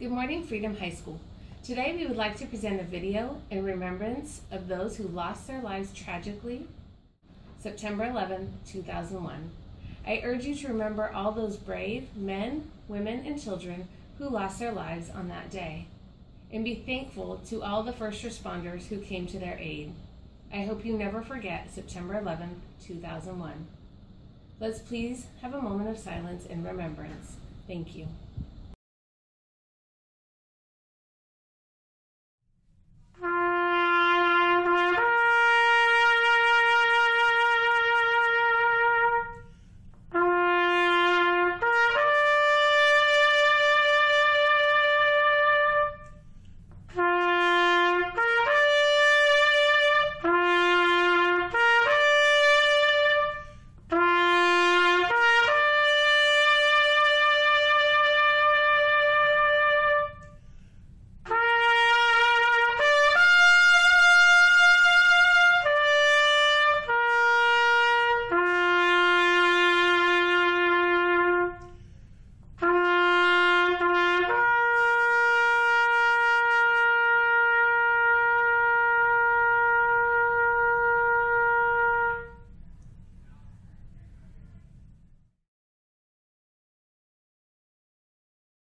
Good morning, Freedom High School. Today we would like to present a video in remembrance of those who lost their lives tragically September 11, 2001. I urge you to remember all those brave men, women, and children who lost their lives on that day. And be thankful to all the first responders who came to their aid. I hope you never forget September 11, 2001. Let's please have a moment of silence in remembrance. Thank you.